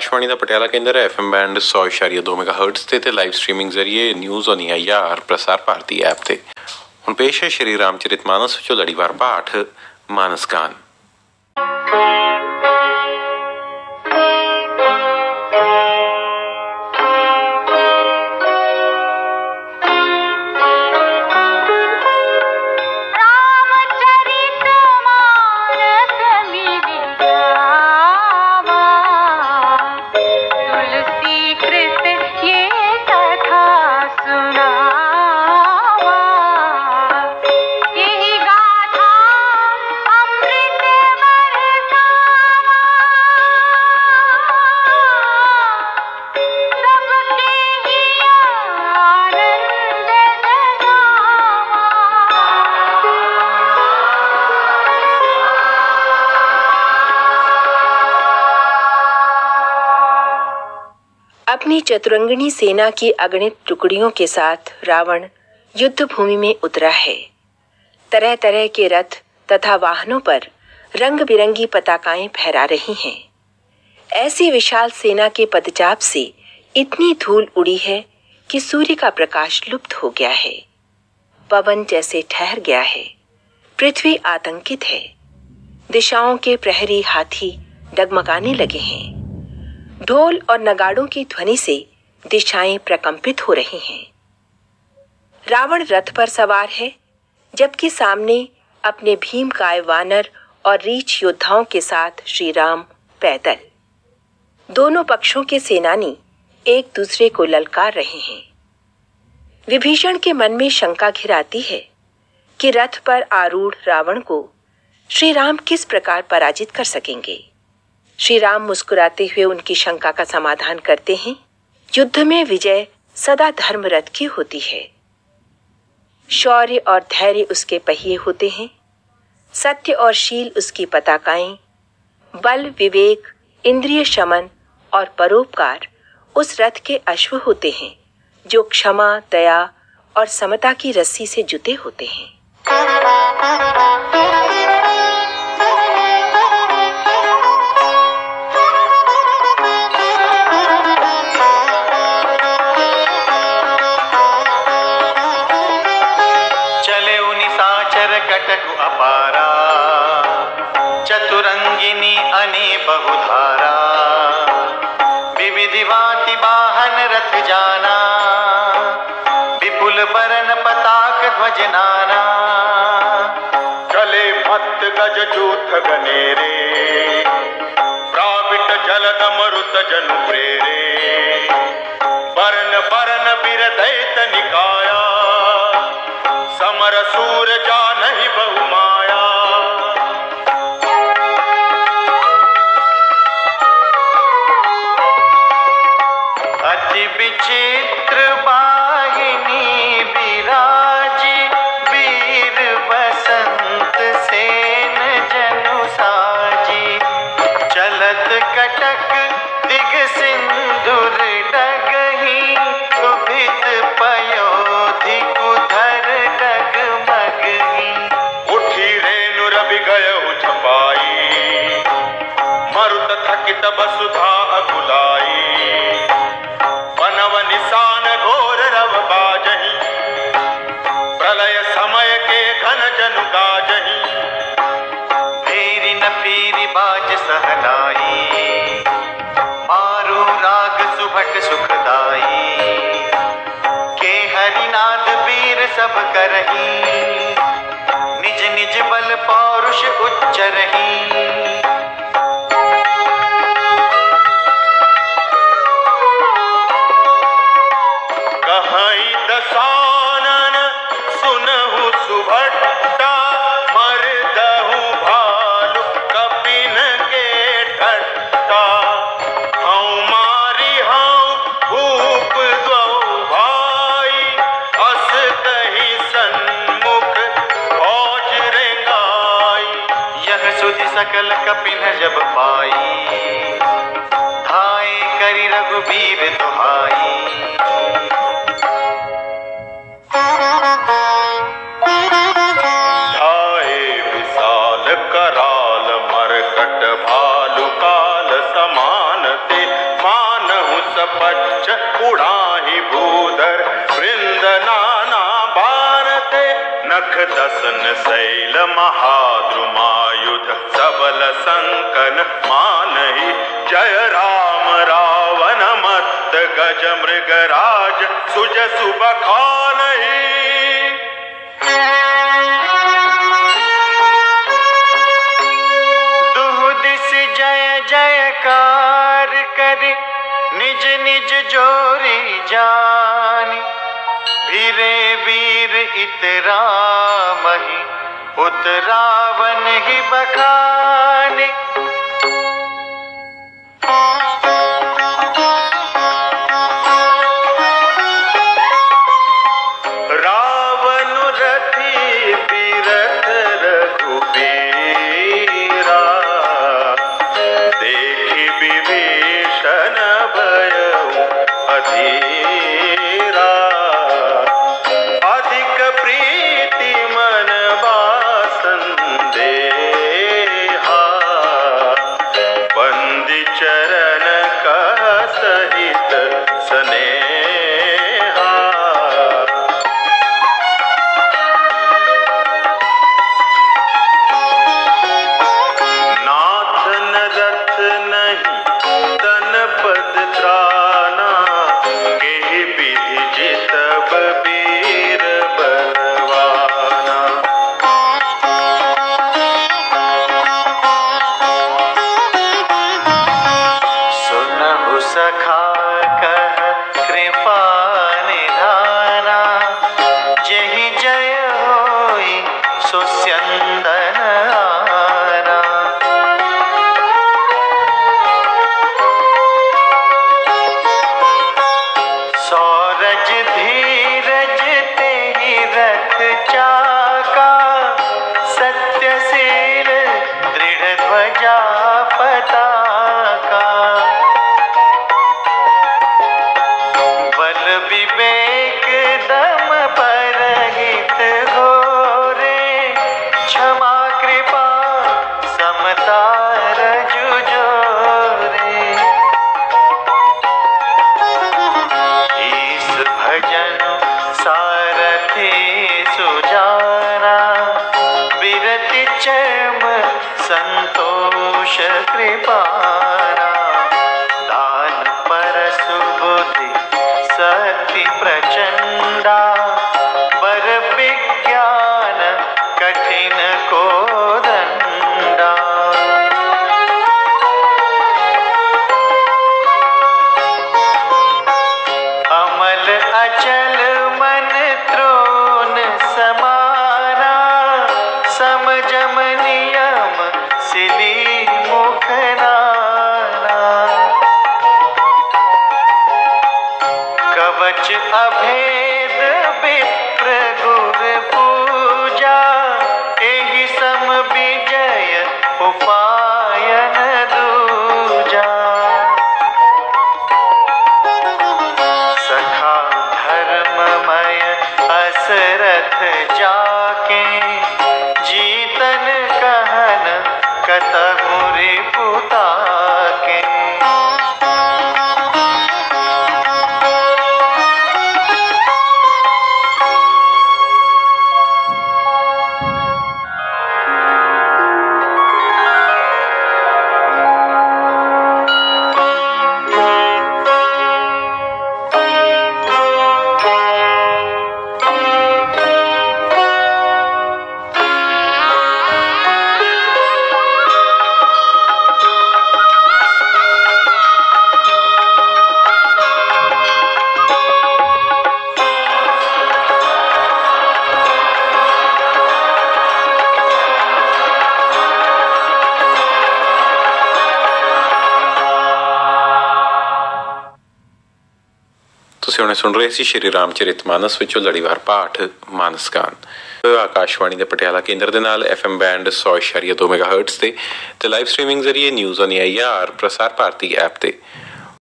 ਆਕਾਸ਼ਵਾਣੀ ਦਾ ਪਟਿਆਲਾ ਕੇਂਦਰ ਹੈ FM band 100.2 megahertz ਤੇ ਤੇ ਲਾਈਵ ਸਟ੍ਰੀਮਿੰਗ ਜ਼ਰੀਏ news on AIR Prasar Bharati app ਤੇ ਹੁਣ ਪੇਸ਼ ਹੈ ਸ਼੍ਰੀ ਰਾਮਚਰਿਤ ਮਾਨਸ ਵਿੱਚੋਂ ਲੜੀਵਾਰ ਪਾਠ ਮਾਨਸ अपनी चतुरंगिणी सेना की अगणित टुकड़ियों के साथ रावण युद्ध भूमि में उतरा है। तरह तरह के रथ तथा वाहनों पर रंग बिरंगी पताकाएँ फहरा रही हैं। ऐसी विशाल सेना के पदचाप से इतनी धूल उड़ी है कि सूर्य का प्रकाश लुप्त हो गया है। पवन जैसे ठहर गया है। पृथ्वी आतंकित है। दिशाओं के प्रहरी हाथी डगमगाने लगे हैं। ढोल और नगाड़ों की ध्वनि से दिशाएँ प्रकंपित हो रही हैं। रावण रथ पर सवार है, जबकि सामने अपने भीम काय वानर और रीछ योद्धाओं के साथ श्री राम पैदल। दोनों पक्षों के सेनानी एक दूसरे को ललकार रहे हैं। विभीषण के मन में शंका घिराती है कि रथ पर आरूढ़ रावण को श्री राम किस प्रकार पराजित कर सकेंगे। श्री राम मुस्कुराते हुए उनकी शंका का समाधान करते हैं। युद्ध में विजय सदा धर्म रथ की होती है। शौर्य और धैर्य उसके पहिए होते हैं। सत्य और शील उसकी पताकाएँ, बल, विवेक, इंद्रिय शमन और परोपकार उस रथ के अश्व होते हैं, जो क्षमा, दया और समता की रस्सी से जुते होते हैं। निसाचर कटकु अपारा, चतुरंगिनी अने बहुधारा विविधि भांति वाहन रथ जाना, विपुल बरन पताक ध्वज नाना। चले भक्त गज जूथ गनेरे प्राविट जलद मरुत जनु प्रेरे। बरन बरन बिर दैत निकाया, समर सूर जा विचित्र बाहिनी विराजी वीर बसंत सेन जनु साजी। चलत कटक दिग सिंदूर डगही सुभित पयोधि कुधर डगमगही। उठी रेणु रवि गयहु छपाई। मरुत थकित बसुधा अकुलाई। प्रलय समय के घन जनु गाजही। फेरी न फेरी बाज सहनाई। मारू राग सुभट सुखदाई। के हरिनाद वीर सब करही। निज निज बल पौरुष उच्च रही सकल कपिन जब पाई। धाए करी रघुबीर दुहाई। पूरा विशाल कराल समान उड़ा दसन शैल महाद्रुमायुध, सबल संकन मानहि। जय राम रावण मत गज मृगराज, सुज सुब जय निज निज जोरी जानी। वीरे वीर इतरा मही उतरावन ही बखानी। सन्तोषकृपारा दान पर सुबुद्धि सखि प्रचण्डा परविज्ञान कठिन कोदन् कतहु ਤੁਸੀਂ ਹੁਣੇ ਸੁਣ ਰਹੇ ਸੀ ਸ਼੍ਰੀ ਰਾਮਚਰਿਤ ਮਾਨਸ ਵਿੱਚੋਂ ਲੜੀਵਾਰ ਪਾਠ ਮਾਨਸਕਾਨ ਆਕਾਸ਼ਵਾਣੀ ਦੇ ਪਟਿਆਲਾ ਕੇਂਦਰ ਦੇ ਨਾਲ FM ਬੈਂਡ 100.2 ਮੈਗਾਹਰਟਜ਼ ਤੇ ਤੇ ਲਾਈਵ ਸਟ੍ਰੀਮਿੰਗ ਜ਼ਰੀਏ news on AIR Prasar Bharati app ਤੇ।